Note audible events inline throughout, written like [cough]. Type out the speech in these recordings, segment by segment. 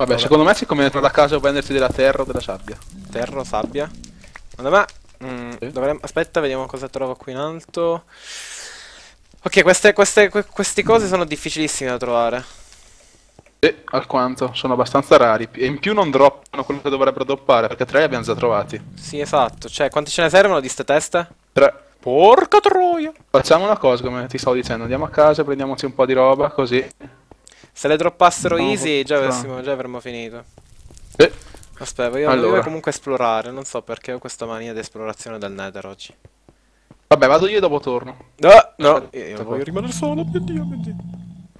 Allora, Vabbè, secondo me siccome entra da casa o prendersi della terra o della sabbia. terra, sabbia. Secondo me... mm, Sì. dovremmo... Aspetta, vediamo cosa trovo qui in alto. Ok, queste, queste, que- questi cose sono difficilissime da trovare. Sì, alquanto, sono abbastanza rari. E in più non droppano quello che dovrebbero droppare, perché tre li abbiamo già trovati. Sì, esatto. Cioè, quanti ce ne servono di ste teste? Tre. Porca troia! Facciamo una cosa, come ti stavo dicendo, andiamo a casa, prendiamoci un po' di roba, così. Se le droppassero No, easy, già, avessimo, già avremmo finito. Sì. Aspetta, io Allora. voglio comunque esplorare. Non so perché ho questa mania di esplorazione del Nether oggi. Vabbè, vado io e dopo torno. No, no, Aspetta, io, io dopo. voglio rimanere solo, mio dio, mio dio.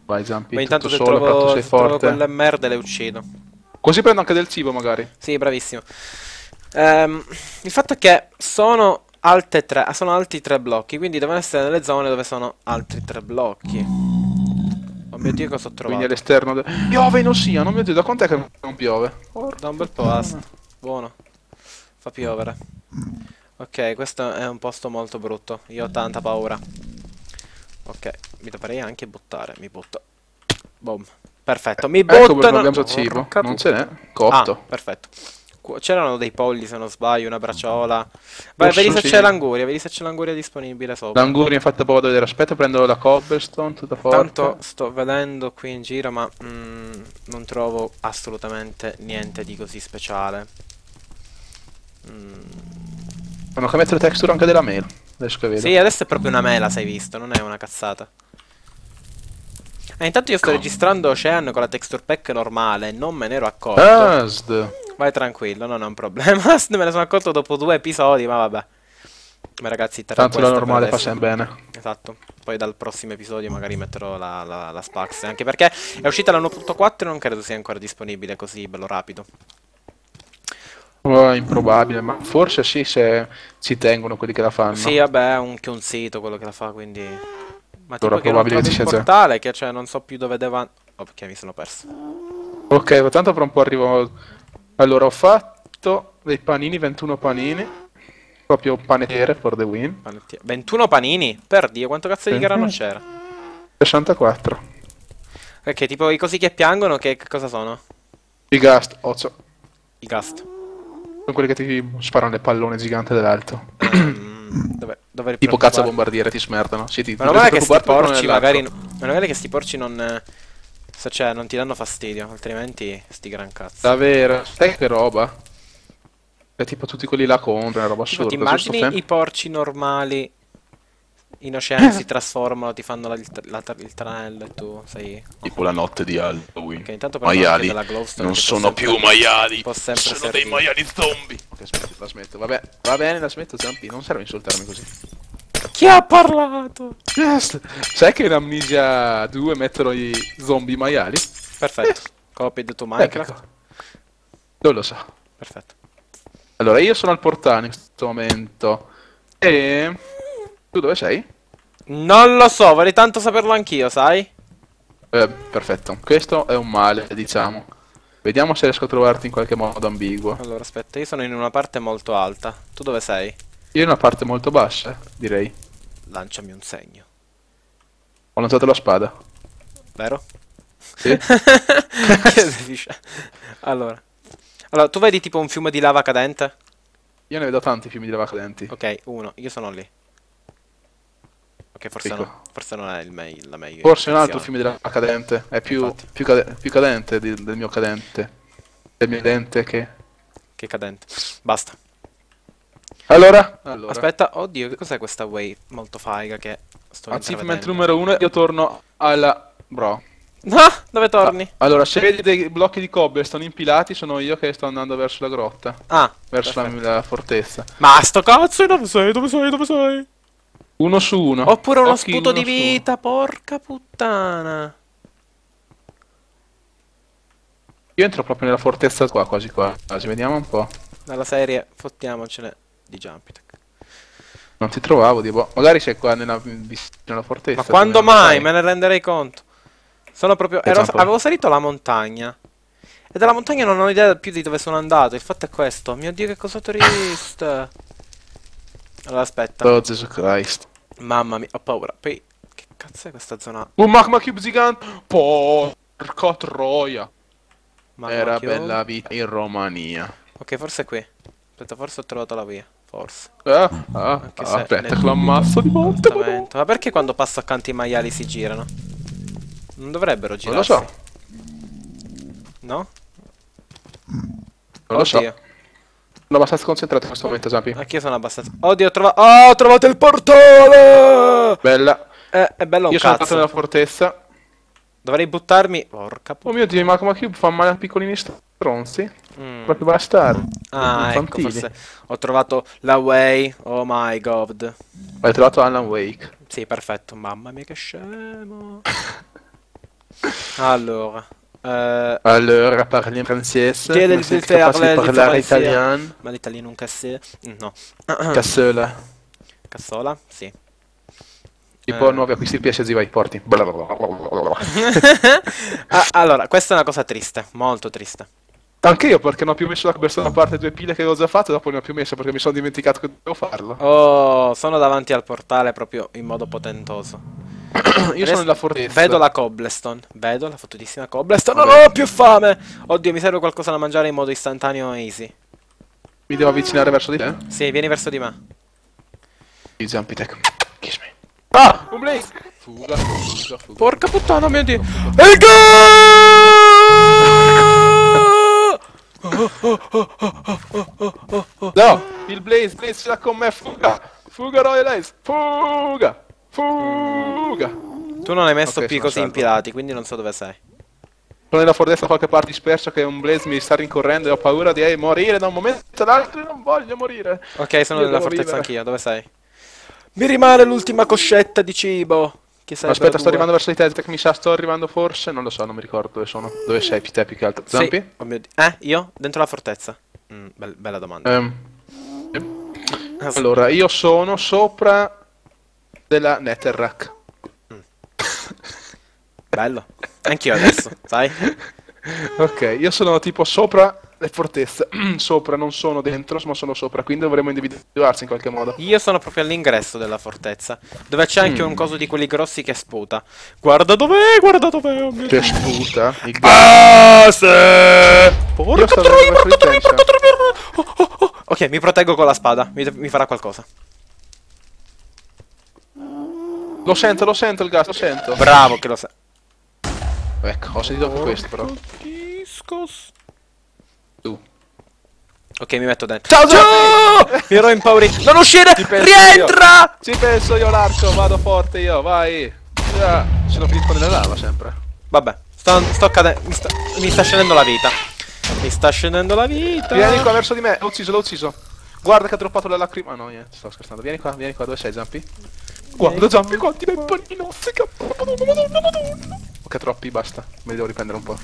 Vai, Zampi, Ma intanto tutto se solo, trovo, sei se trovo forte. quelle merde le uccido. Così prendo anche del cibo, magari. Sì, bravissimo. Ehm, il fatto è che sono alte tre, sono alti tre blocchi, quindi devono essere nelle zone dove sono altri tre blocchi. Oh mio dio, cosa ho Quindi trovato? all'esterno. De... Piove in ossia, non mio dio, da quant'è che non piove? Da un bel po'. Buono. Fa piovere. Ok, questo è un posto molto brutto. Io ho tanta paura. Ok, mi dovrei anche buttare. Mi butto. Boom. Perfetto, mi butto. Ecco perché non abbiamo cibo. Non ce n'è. Cotto. Ah, perfetto. C'erano dei polli se non sbaglio, una bracciola. Vai, Forse vedi se sì. c'è l'anguria, vedi se c'è l'anguria disponibile sopra. L'anguria infatti poi vado a vedere. Aspetta, prendo la cobblestone, tutta forte. Tanto sto vedendo qui in giro, ma mm, non trovo assolutamente niente di così speciale. Mm. Hanno cambiato le texture anche della mail. Adesso che vedo. Sì, adesso è proprio una mela, sei visto, non è una cazzata. Eh, intanto io sto registrando Ocean con la texture pack normale, non me ne ero accorto. Asd. Vai tranquillo, non è un problema. [laughs] me ne sono accorto dopo due episodi, ma vabbè. Ma ragazzi, terrò Tanto la normale fa sempre bene. Esatto. Poi dal prossimo episodio magari metterò la, la, la Spax. Anche perché è uscita la 1.4 e non credo sia ancora disponibile così bello rapido. Oh, improbabile, ma forse sì se ci tengono quelli che la fanno. Sì, vabbè, è un, che un sito quello che la fa, quindi... Ma tipo Allora, che non trovi che il portale, che cioè non so più dove devo... Oh, perché mi sono perso. Ok, tanto fra un po' arrivo. Allora, ho fatto dei panini, 21 panini. Proprio panettiere for the win. Panetti- 21 panini? Per Dio, quanto cazzo di grano c'era? 64. Ok, tipo i cosi che piangono, che, che cosa sono? I gast, ozzo. I gast. Sono quelli che ti sparano le pallone gigante dall'alto. Dove, [coughs] dove Tipo cazzo bombardiere, ti smerdano. Sì, ti Meno male che dovresti sti porci non è magari... Meno male che sti porci non... eh, Cioè, non ti danno fastidio, altrimenti sti gran cazzo. Davvero, sai che roba? È tipo tutti quelli là contro, è una roba Tipo, assurda. ti immagini i porci normali in oceano si [laughs] trasformano, ti fanno la- il, la- il tranello e tu sei... Tipo la notte di Halloween. Ok, intanto maiali della glowstone non sono sempre- più maiali. sono dei servire. maiali zombie. Ok, smetti, la smetto. Vabbè, va bene, la smetto, Zampi. Non serve insultarmi così. Chi ha parlato? Yes. Sai che in Amnesia 2 mettono i zombie maiali? Perfetto. Copied to Minecraft. Epico. Non lo so. Perfetto. Allora, io sono al portale in questo momento. E... Tu dove sei? Non lo so, vorrei tanto saperlo anch'io, sai? Eh, perfetto. Questo è un male, diciamo. Vediamo se riesco a trovarti in qualche modo ambiguo. Allora, aspetta, io sono in una parte molto alta. Tu dove sei? Io in una parte molto bassa, direi. Lanciami un segno. Ho lanciato la spada. Vero? Sì. [laughs] Allora. Allora, tu vedi tipo un fiume di lava cadente? Io ne vedo tanti fiumi di lava cadenti. Ok, uno, io sono lì. Ok, forse, no, forse non è il meglio, la meglio. Forse un altro di lava cadente. È più, più, cade- più cadente di- del mio cadente. Del mio dente che... Che cadente. Basta. Allora, allora. Aspetta, oddio, che cos'è questa wave molto faiga che sto Achievement numero uno, io torno alla... Bro. Ah, dove torni? Allora, se vedi dei blocchi di cobblestone impilati, sono io che sto andando verso la grotta. Ah, Verso la, la fortezza. Ma sto cazzo, dove sei? Dove sei? Dove sei? Uno su uno. Oppure uno Occhi, sputo uno di vita, porca puttana. uno. Io entro proprio nella fortezza qua, quasi qua. Quasi, vediamo un po'. Dalla serie, fottiamocene di Jumpitech. Non ti trovavo, di boh. Magari sei qua nella, alla fortezza. Ma quando mai? Me ne renderei conto. Sono proprio... Ero- avevo salito la montagna. E dalla montagna non ho idea più di dove sono andato. Il fatto è questo. Mio dio, che cosa triste. [laughs] Allora, aspetta. Oh, Gesù Christ. Mamma mia, ho paura. Poi, che cazzo è questa zona? Un magma cube gigante. Porca troia. Magma Era Cube. bella vita in Romania. Ok, forse è qui. Aspetta, forse ho trovato la via. Forse. Ah, ah, ah, aspetta, che l'ammazzo di volte. ma perché quando passo accanto i maiali si girano? Non dovrebbero Non lo girarsi. so, No? non lo so. Sono abbastanza concentrato in questo momento, Zampi. Anch'io sono abbastanza... Oddio, ho trovato... Oh, ho trovato il portale! Bella. Eh, è bello un Io sono cazzo. entrato nella fortezza. Dovrei buttarmi... Porca Oh puttana. mio dio, ma come Cube fa male a piccolini stronzi? Mm. Proprio bastardi. Ah, ecco, infantili. forse ho trovato la way. Oh my god. Hai trovato Alan Wake. Sì, perfetto. Mamma mia che scemo. [laughs] allora. Allora, parli in francese. Chiede ma il sei parler Francia. italiano. ma l'italien non casse... No. [coughs] Cassola. Cassola? Sì. Tipo Eh. nuovi acquisti PS vai porti. [laughs] Ah, allora, questa è una cosa triste. Molto triste. Anche io perché non ho più messo da questa parte due pile che avevo già fatto e dopo ne ho più messo perché mi sono dimenticato che dovevo farlo. Oh, sono davanti al portale proprio in modo potentoso. [coughs] io sono nella fortezza. Vedo la cobblestone. Vedo la fottutissima cobblestone. Non ho più fame. Oddio, mi serve qualcosa da mangiare in modo istantaneo e easy. Mi devo avvicinare verso di te? Sì, vieni verso di me. Di Jumpy Tech. Kiss me. Ah! Un blaze! Fuga, fuga, fuga. Porca puttana, mio dio. E No! Il blaze, blaze ce l'ha con me, fuga! Fuga Royal Ace! Fuga! Fuga! Tu non hai messo Ok, più così impilati, quindi non so dove sei. Sono nella fortezza da qualche parte disperso che un blaze mi sta rincorrendo e ho paura di eh, morire da un momento all'altro e non voglio morire. Ok, sono Io nella fortezza anch'io. Dove sei? Mi rimane l'ultima coscetta di cibo. Chi Ma aspetta, sto arrivando verso di te, che mi sa, sto arrivando forse, non lo so, non mi ricordo dove sono. Dove sei, te più che altro? Zampi? Sì. Oh mio Dio. Eh, io? Dentro la fortezza. Mm, bel- bella domanda. Sì. allora, io sono sopra della Netherrack. Bello. Anch'io adesso, sai? Ok, io sono tipo sopra le fortezze. [clears throat] sopra, non sono dentro, ma sono sopra, quindi dovremmo individuarsi in qualche modo. Io sono proprio all'ingresso della fortezza. Dove c'è anche Mm. un coso di quelli grossi che sputa. Guarda dov'è, guarda dov'è. Oh mio Che sputa. Il sì! Porca troia, porca troia, porca troia. Oh, oh, oh. Ok, mi proteggo con la spada. Mi, mi farà qualcosa. Lo sento, lo sento il gas, lo sento. Bravo che lo sa. Ecco, ho sentito anche questo però. Discos. Tu. Ok, mi metto dentro. Ciao, Ciao! Mi ero impaurito. Non uscire! Rientra! Ci penso io l'arco, vado forte io, vai. Ah, sono finito nella lava sempre. Vabbè, sto, sto cadendo. Mi sta, mi sta scendendo la vita. Mi sta scendendo la vita. Vieni qua verso di me, l'ho ucciso, l'ho ucciso. Guarda che ha droppato la lacrima. No, niente, sto scherzando. Vieni qua, vieni qua, dove sei, Zampi? Guarda, Zampi, quanti bei panni nostri, madonna, madonna, madonna. Ok, troppi, basta. Me li devo riprendere un po'.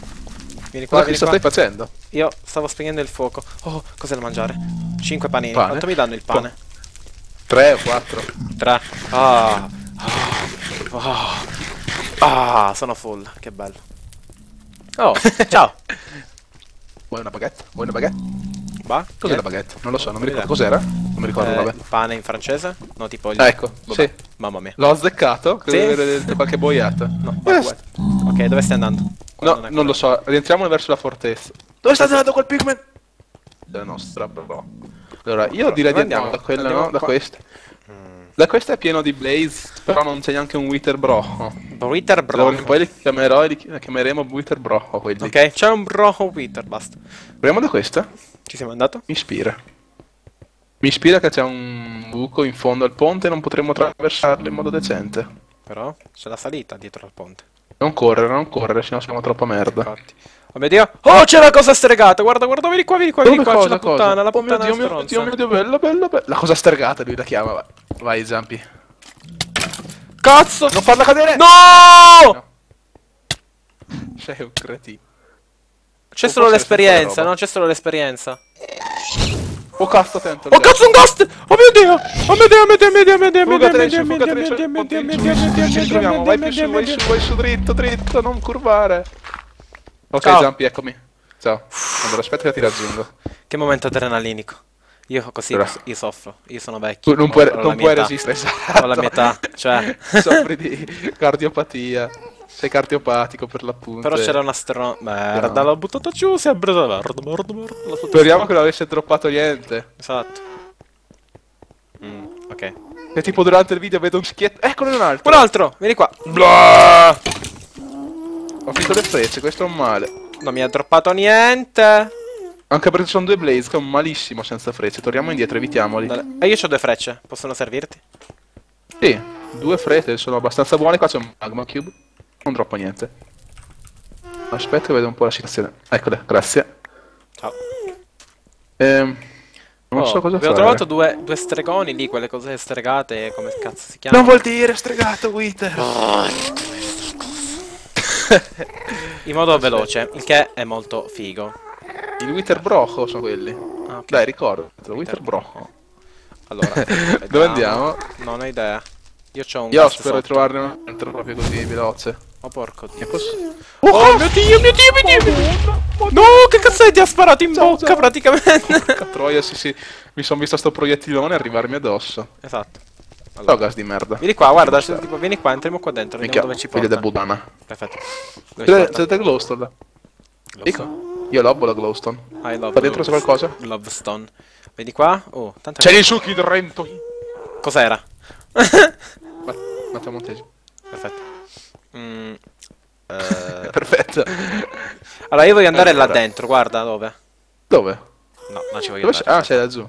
Vieni qua, Cosa vieni qua. stai facendo? Io stavo spegnendo il fuoco. Oh, cos'è da mangiare? 5 panini. Pane? Quanto mi danno il pane? Tre o quattro? 3. Ah. Ah. Ah, sono full. Che bello. Oh, [laughs] ciao. Vuoi una baguette? Vuoi una baguette? Va? Cos'è la baguette? Non lo so, non mi ricordo. Cos'era? Non mi ricordo, Eh, vabbè. pane in francese? No, tipo il... Ah, ecco, Vabbè. sì. Mamma mia. L'ho azzeccato, Sì. credo di aver qualche boiata. No, Eh, guarda. Ok, dove stai andando? Qua No, non quello. lo so, rientriamo verso la fortezza. Dove sta andando quel pigment? La nostra, però. Allora, io direi di Andiamo, andare da quella, no? Da questa. Da questa è pieno di blaze, però non c'è neanche un wither bro. Wither Allora, Bro. poi li chiamerò e li chi- chiameremo wither bro quelli. Ok, c'è un Bro Wither, basta. Proviamo da questa. Ci siamo andato? Mi ispira. Mi ispira che c'è un buco in fondo al ponte e non potremo attraversarlo in modo decente. Però c'è la salita dietro al ponte. Non correre, non correre, sennò siamo troppa merda. Infatti. Oh mio dio! Oh, c'è la cosa stregata! Guarda, guarda, vieni qua, vieni qua, vieni Dove qua, c'è cosa, la cosa? puttana, la oh mio puttana dio, mio dio, mio dio, bella, bella, bella. La cosa stregata lui la chiama, vai. Vai, Zampi. Cazzo! Non farla cadere! No! Sei un cretino. C'è solo l'esperienza, no? C'è solo l'esperienza. Oh cazzo, attento. Oh cazzo un ghost! Oh mio dio! Oh mio dio, oh mio dio, oh mio dio, oh mio dio, oh mio dio, oh mio dio, oh mio dio, Trench, oh mio dio, oh mio ponte dio, in oh mio giù, dio, oh mio ci dio, troviamo, oh vai mio più dio, su, oh vai mio su, dio. vai su, dritto, dritto, non curvare. Ok, Ciao. Zampi, eccomi. Ciao. Allora, aspetta che ti raggiungo. Che momento adrenalinico. Io così, io soffro. Io sono vecchio. Tu non puoi, non puoi resistere, esatto. Ho la mia età, cioè... Soffri di cardiopatia. Sei cardiopatico per l'appunto. Però e- c'era una stron... Merda, l'ho buttato giù, sempre merda, merda, merda. L'ho fatto- Speriamo che non avesse droppato niente. Esatto. Mm, ok. E tipo durante il video vedo un schietto. Eccolo un altro. Un altro, vieni qua. Blah! Ho finito le frecce, questo è un male. Non mi ha droppato niente. Anche perché ci sono due blaze che è un malissimo senza frecce. Torniamo indietro, evitiamoli. E io ho due frecce, possono servirti? Sì, due frecce sono abbastanza buone. Qua c'è un magma cube. Non droppa niente. Aspetta che vedo un po' la situazione. Eccole, grazie. Ciao. Ehm, non Oh, so cosa fare. trovato due, due stregoni lì, quelle cose stregate, come cazzo si chiamano? Non vuol dire stregato, Wither. [laughs] In modo veloce, il che è molto figo. Il Wither Broco sono quelli. Ah, ok. Dai, ricordo. Il Wither Broco. Allora, [laughs] Dove andiamo? Non ho idea. Io c'ho un Io spero di sotto. trovarne un altro proprio così veloce. Oh porco dio. Che posso... Oh, mio dio, mio dio, mio dio, mio dio. No, che cazzo è? Ti ha sparato in Ciao, bocca ciao. praticamente. Porca troia, sì sì. Mi sono visto sto proiettilone arrivarmi addosso. esatto. Oh, Allora, gas di merda. vieni qua, guarda, se- tipo, vieni qua, entriamo qua dentro, Minchia, vediamo dove ci figlia porta. del Budana. Perfetto. C'è c'è glowstone. Lo Dico. Io lobbo la glowstone. I love Qua dentro c'è qualcosa? Love stone. Vedi qua? Oh, tanto C'è dei succhi di Rento. Cos'era? Matteo Montesi. Perfetto. Mm, eh, [laughs] Perfetto. [laughs] Allora io voglio andare là Allora. dentro, guarda dove. Dove? No, non ci voglio Dove andare. Ah, sei laggiù.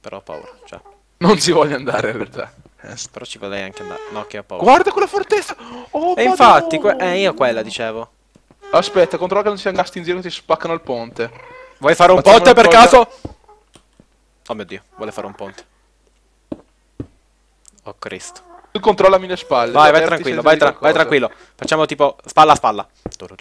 Però ho paura, cioè. Non ci voglio andare in realtà. Eh, Però ci vorrei anche andare. No, che ho paura. Guarda quella fortezza! Oh, E infatti, que- eh, io quella dicevo. Aspetta, controlla che non ci siano gasti in giro che ti spaccano il ponte. Vuoi fare un Facciamo ponte per cosa- caso? Oh mio dio, vuole fare un ponte. Oh Cristo. Tu controllami le spalle. Vai, vai tranquillo, vai, tra- vai tranquillo. Facciamo tipo spalla a spalla.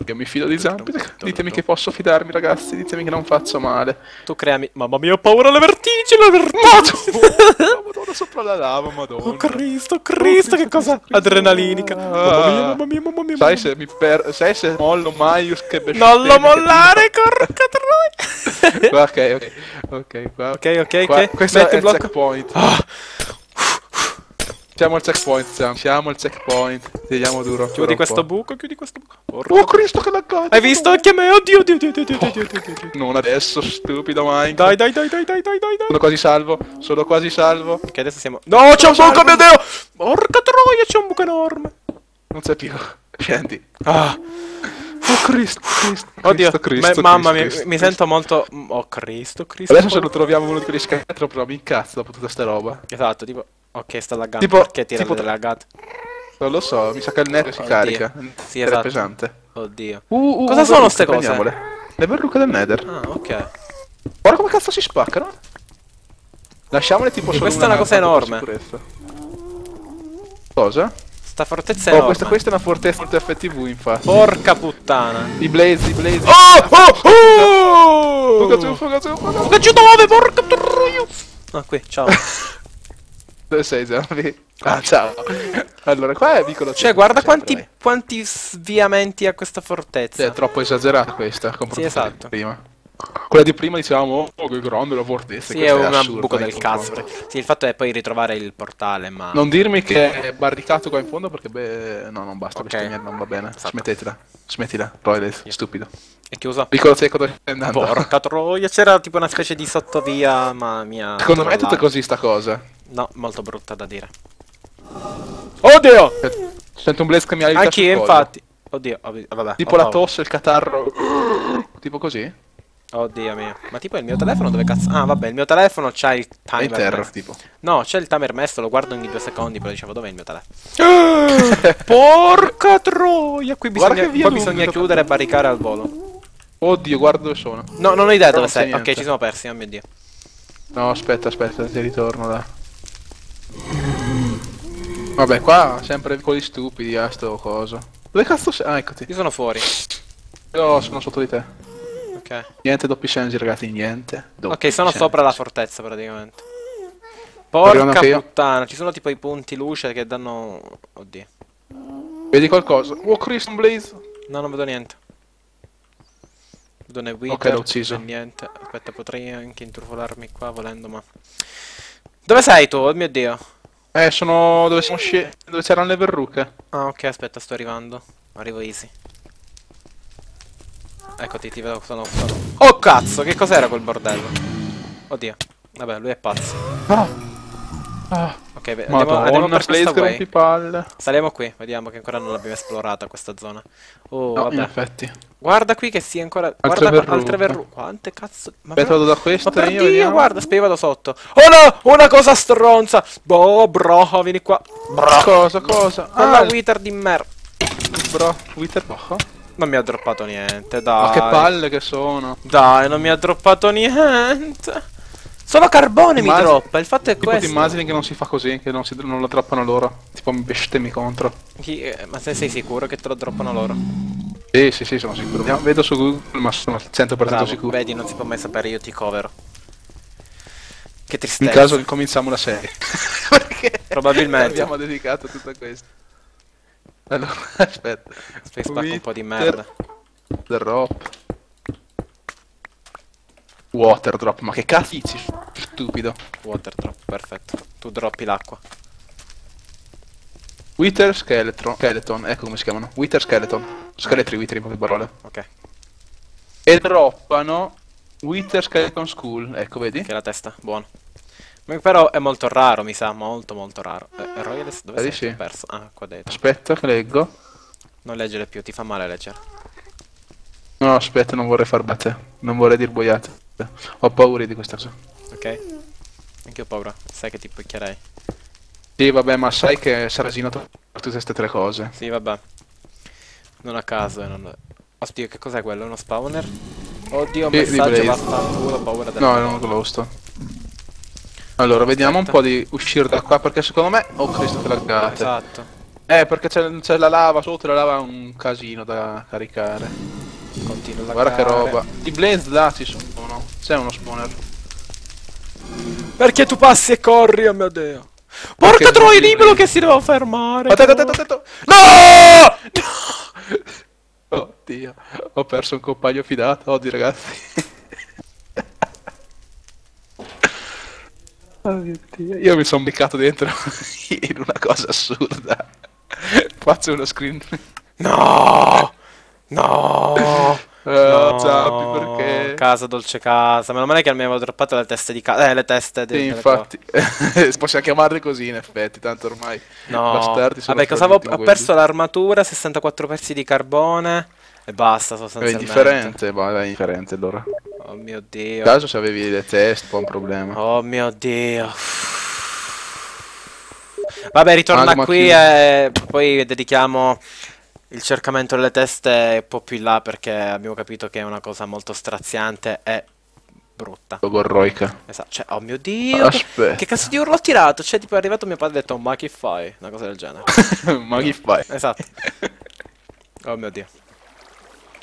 Io mi fido di Zampi. Ditemi che posso fidarmi, ragazzi. Ditemi che non faccio male. Tu creami... Mamma mia, ho paura alle vertigini, alle vertigini. Madonna, [laughs] madonna, sopra la lava, madonna. Oh Cristo, Cristo, che cosa adrenalinica. Mamma mia, mamma mia, mamma mia. Sai se mi per... Sai se mollo Maius che bestemmia Non lo mollare, porca troia. [laughs] ok, ok. Ok, qua. Ok, ok, Qua- ok. Questo Metti è il blocco. checkpoint. Siamo al checkpoint, Sam. Siamo al checkpoint. Tiriamo duro. Chiudi questo buco, chiudi questo buco. Porco. Oh Cristo che laggato! Hai visto anche me? Oddio, oddio, oddio, oddio, oddio, oddio, oddio, oddio. Non adesso, stupido Mike. Dai, dai, dai, dai, dai, dai, dai, dai. Sono quasi salvo, sono quasi salvo. Ok, adesso siamo... No, c'è un buco, mio Dio! Porca troia, c'è un buco enorme. Non c'è più. [laughs] Scendi. Ah. Oh Cristo, Cristo, Oddio, Cristo, Cristo, ma, mamma mia, mi sento molto... Oh Cristo, Cristo. Adesso se lo troviamo uno di quelli scattro, però mi incazzo dopo tutta sta roba. Esatto, tipo... Ok, sta laggando. Tipo- Perché tira tipo- delle laggate? Non lo so, mi sa che il net si Oddio. carica. Sì, È esatto. pesante. Oddio. Uh, uh, Cosa uh, sono verruche, ste cose? prendiamole. Le verruche del nether. Ah, ok. Guarda come cazzo si spaccano. Lasciamole tipo solo questa è una cosa enorme. Cosa? Sta fortezza è Oh, enorme. questa, questa è una fortezza FTV infatti. Porca puttana. I blaze, i blaze. Oh, oh, oh! Fuga giù, fuga giù, fuga giù. Fuga giù dove, porca troia! Ah, qui, ciao. [laughs] Dove sei, Zampi? Ah, ciao. Allora, qua è piccolo. Cioè, guarda quanti, quanti sviamenti ha questa fortezza. È troppo esagerata questa. Sì, esatto. Prima. Quella di prima dicevamo, oh, che grande la fortezza. Sì, è un assurda buco del cazzo. Sì, il fatto è poi ritrovare il portale, ma... Non dirmi che è barricato qua in fondo perché, beh, no, non basta, Ok. bestemmiare non va bene. Esatto. Smettetela, smettila, Royal, stupido. È chiuso? Piccolo cieco dove stai andando. Porca troia, c'era tipo una specie di sottovia, ma mia... Secondo me è tutta così sta cosa. No, molto brutta da dire. Oddio! Cioè, Sento un blaze che mi ha Anch'io, infatti. Oddio, vabbè. Tipo ho la tosse, il catarro. Tipo così? Oddio mio. Ma tipo il mio telefono dove cazzo... Ah, vabbè, il mio telefono c'ha il È timer in terra, tipo. No, c'è il timer messo, lo guardo ogni due secondi, però dicevo dov'è il mio telefono? [gasps] Porca troia! Qui bisogna, qua bisogna chiudere e barricare al volo. Oddio, guarda dove sono. No, non ho idea Però dove sei. Ok, ci siamo persi, oh mio dio. No, aspetta, aspetta, ti ritorno là. Vabbè, qua sempre quelli stupidi, ah, sto coso. Dove cazzo sei? Ah, eccoti. Io sono fuori. Io sono sotto di te. Ok. Niente doppi sensi, ragazzi, niente. doppi Ok, sono sensi. sopra la fortezza praticamente. Porca puttana, ci sono tipo i punti luce che danno... Oddio. Vedi qualcosa? Oh, Christ, un blaze. No, non vedo niente. Vedo né Wither, Ok, l'ho ucciso. niente. Aspetta, potrei anche intrufolarmi qua volendo, ma... Dove sei tu? Oh mio dio. Eh, sono dove siamo scesi, dove c'erano le verruche. Ah, ok, aspetta, sto arrivando. Arrivo easy. Eccoti, ti vedo, sono, sono... Oh, cazzo, che cos'era quel bordello? Oddio. Vabbè, lui è pazzo. Ah. Ah. Ok, ve- andiamo, andiamo Madonna, per questa way. Saliamo qui, vediamo che ancora non l'abbiamo esplorata questa zona. Oh, No, in vabbè. effetti. Guarda qui che sia ancora... Altre guarda altre verruche. Quante cazzo... Ma Aspetta, vado da Ma questa per io, Dio, vediamo. guarda, vado sotto. Oh no, una cosa stronza. Boh, bro, vieni qua. Bro. Cosa, cosa? Quella Ah, wither di merda. bro, Wither Boh. Non mi ha droppato niente, dai. Ma che palle che sono. Dai, non mi ha droppato niente. Solo carbone mi Immagini- droppa, il fatto è Tipo ti questo. immagini che non si fa così, che non, si, non lo droppano loro. Tipo mi bestemmi contro. Chi- eh, Ma se sei sicuro che te lo droppano loro? Sì, sì, sì, sono sicuro. Vediamo- Vedo su Google, ma sono al 100% Bravo, sicuro. vedi, non si può mai sapere, io ti covero. Che In tristezza. caso che cominciamo una serie. [laughs] Perché Probabilmente. abbiamo dedicato tutto a questo. Allora, [laughs] aspetta. Space Pack un po' di merda. Drop. Water drop, ma che cazzo dici? Stupido. Water drop, perfetto. Tu droppi l'acqua. Wither Skeleton, Skeleton, ecco come si chiamano. Wither Skeleton. Scheletri, Wither in poche parole. Ok, E droppano Wither Skeleton School, ecco vedi? che è la testa, buono. Ma Però è molto raro, mi sa, molto molto raro. Eh, Royales, dove Vedi, sei? sì. Perso. Ah, qua dentro. Aspetta che leggo. Non leggere più, ti fa male leggere. No, aspetta, non vorrei far batte. Non vorrei dir boiate. Ho paura di questa cosa. Ok? Anche ho paura, sai che ti picchierei. Sì, vabbè, ma sai che Sarasino per tutte queste tre cose. Sì, vabbè. Non a caso non... Oddio, che cos'è quello? Uno spawner? Oddio, un Sì, messaggio, vaffanculo, paura del... No, è uno glowstone. Allora, vediamo un Aspetta. po' di uscire da qua perché secondo me... Oh Cristo che laggate. Esatto. Eh, perché c'è, c'è la lava sotto, la lava è un casino da caricare. Continua a Guarda che roba. I blaze là ci sono. C'è uno spawner. Perché tu passi e corri, oh mio Dio. Porca troia, liberi. che si deve fermare. Attento, attento, attento. No! [laughs] Oddio, ho perso un compagno fidato oggi, ragazzi. [laughs] Oh mio Dio. Io mi sono beccato dentro [laughs] in una cosa assurda. Faccio uno screen. No! No! [laughs] Eh, no. Zampi, perché? Casa, dolce casa. Meno male che mi avevo droppato le teste di casa. Eh, le teste di Sì, infatti. [laughs] Possiamo chiamarle così, in effetti, tanto ormai. No. bastardi sono Vabbè, cosa Ho quelli. perso l'armatura, 64 pezzi di carbone. E basta, È sostanzialmente. indifferente, ma è indifferente allora. Oh mio Dio. caso se avevi le teste, po' un problema. Oh mio Dio. Vabbè, ritorna Magma qui e poi dedichiamo il cercamento delle teste un po' più in là perché abbiamo capito che è una cosa molto straziante e brutta. Gorroica. Esatto, cioè, oh mio Dio, che, Aspetta. che cazzo di urlo ho tirato? Cioè, tipo è arrivato mio padre e ha detto, ma che fai? Una cosa del genere. [laughs] ma chi fai? Esatto. Oh mio Dio.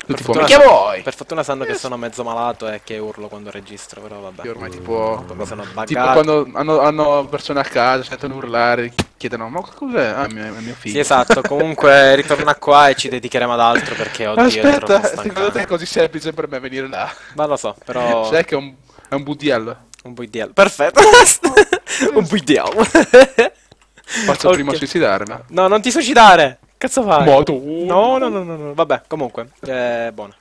Per tipo, fortuna vuoi? Per fortuna sanno che sono mezzo malato e che urlo quando registro, però vabbè. Io ormai tipo... Mi sono Tipo quando hanno, hanno persone a casa, sentono urlare, chiedono ma cos'è? Ah, mio, è mio figlio. Sì, esatto, comunque [laughs] ritorna qua e ci dedicheremo ad altro perché oddio Aspetta, secondo te è così semplice per me venire là? Ma lo so, però Sai che è un, è un BDL? un VDL. Perfetto. [laughs] un VDL. Faccio Ok. prima suicidarmi. No, non ti suicidare. Cazzo fai? Madonna. No, no, no, no, no. Vabbè, comunque, eh, buono.